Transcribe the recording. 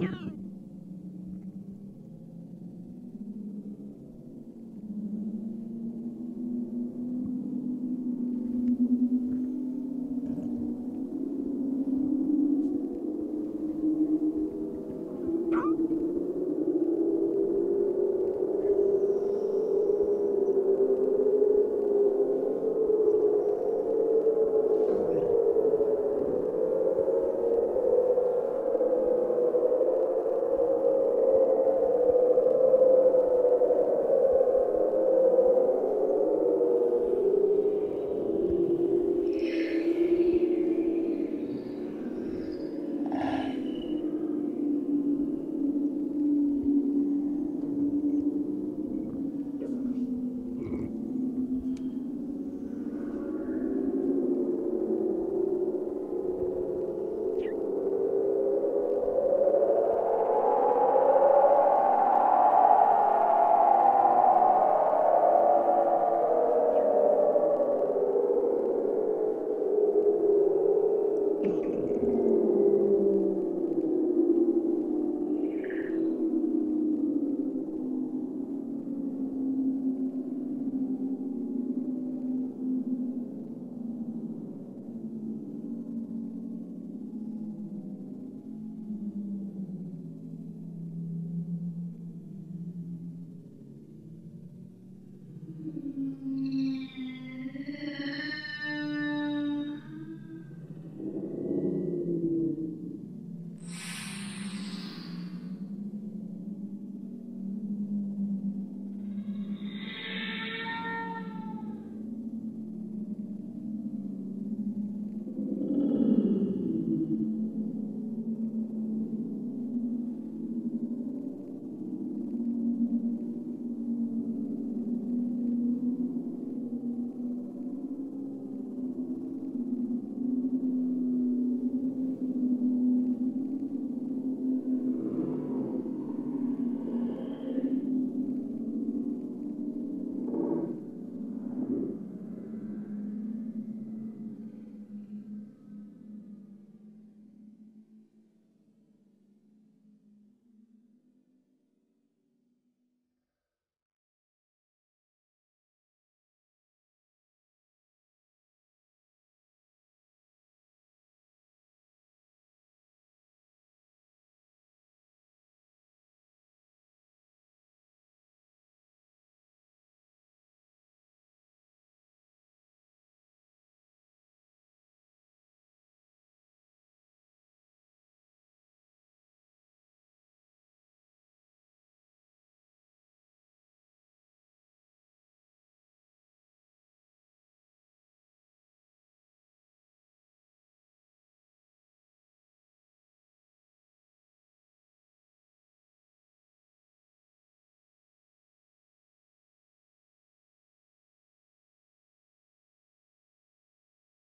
Yeah.